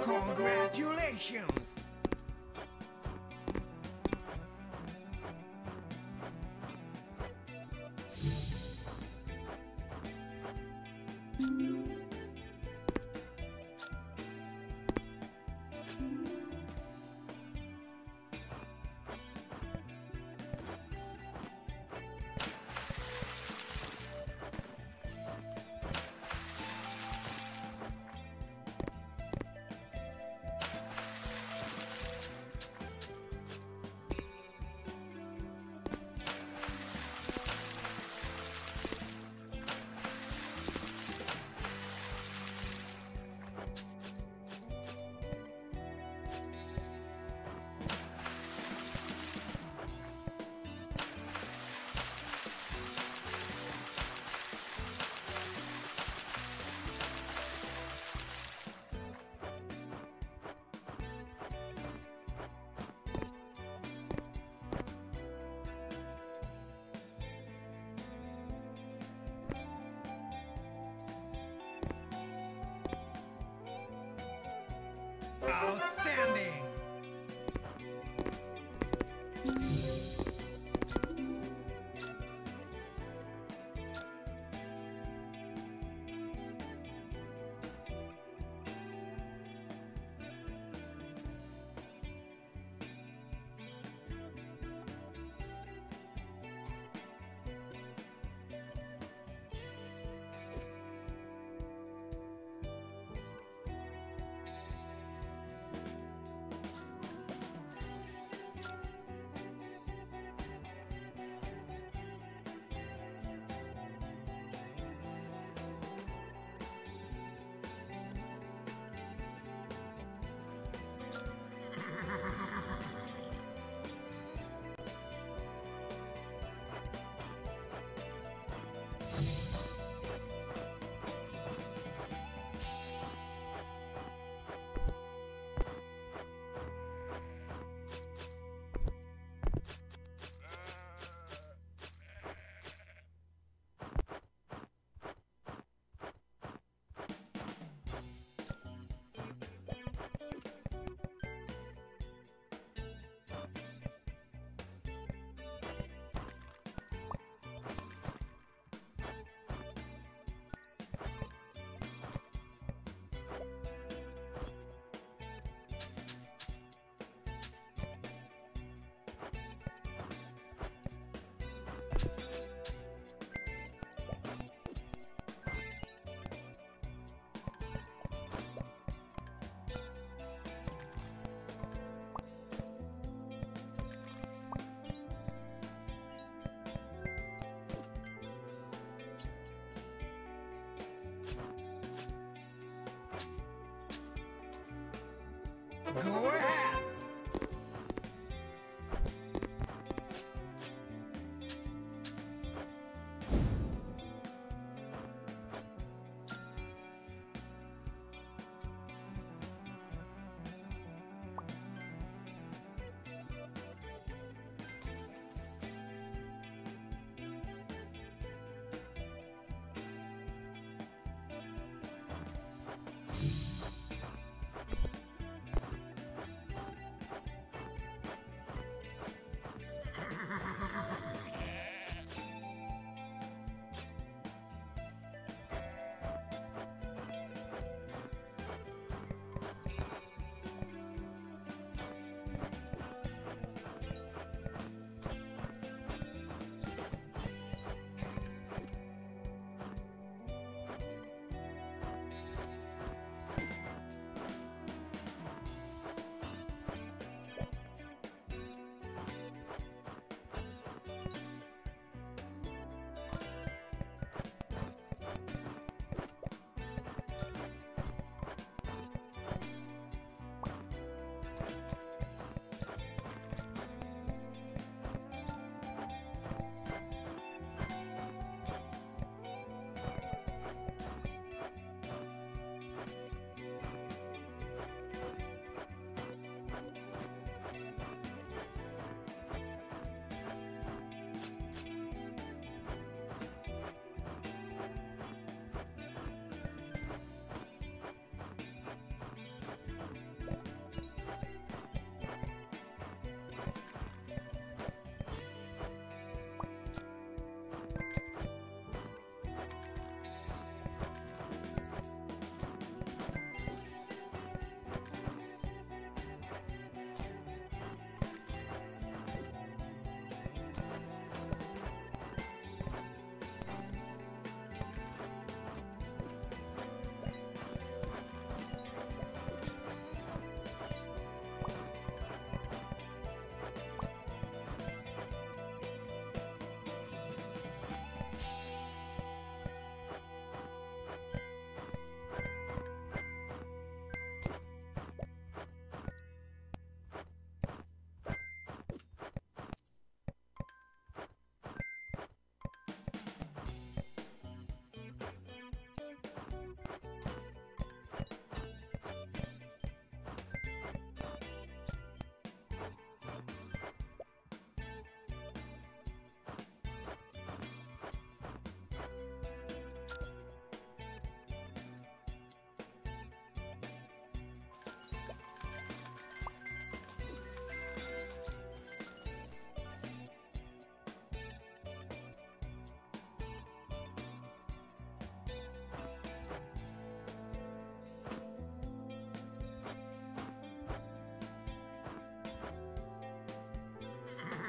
Congratulations! Outstanding! Go ahead!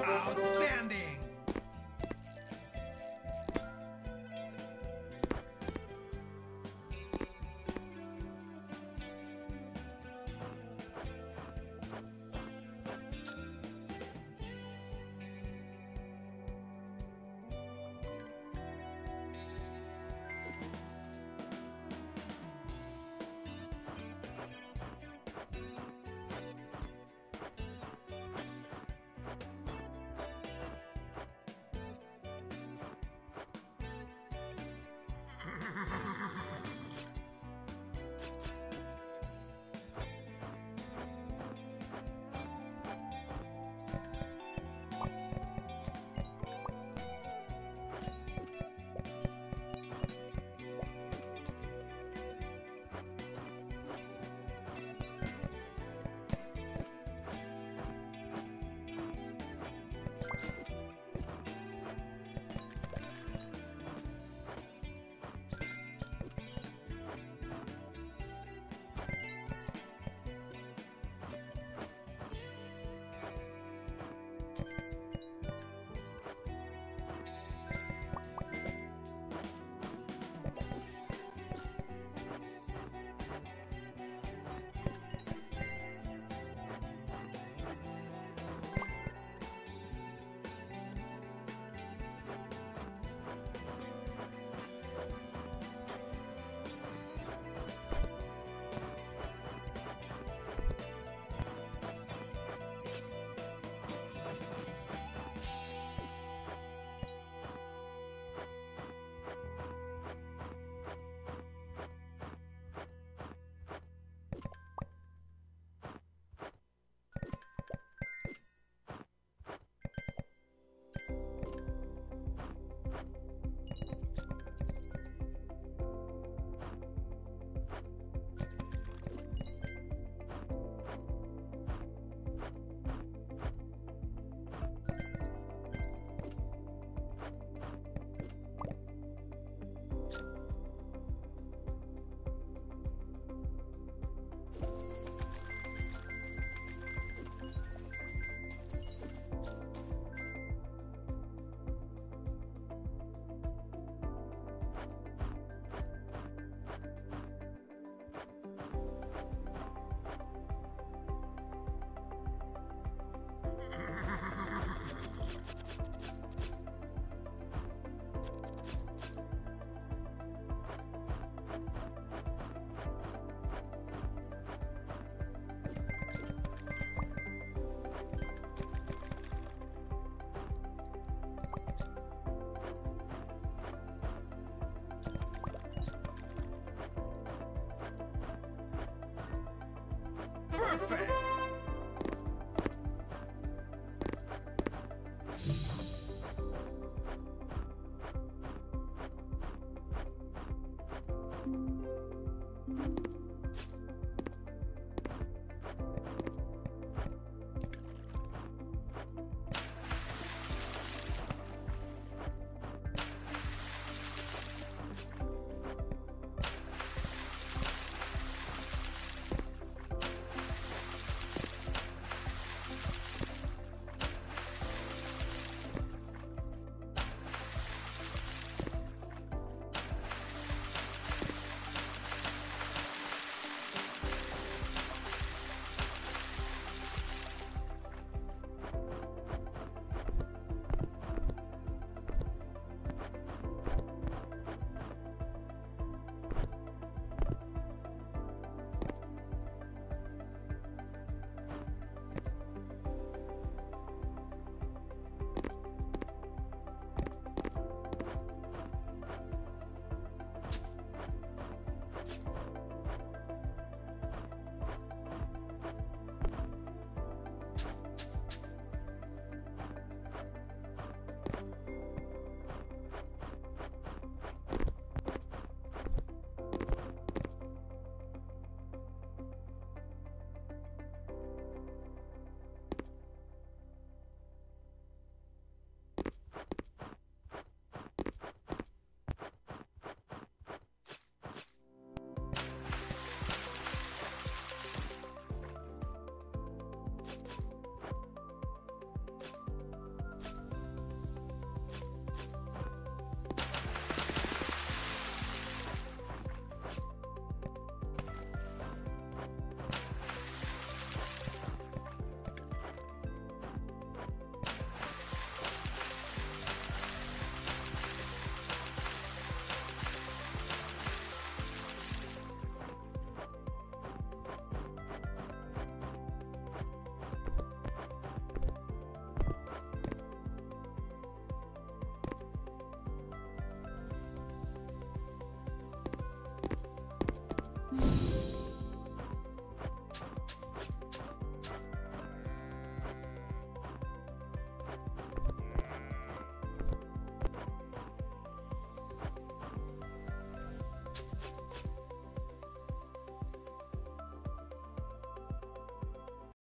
Outstanding! affair.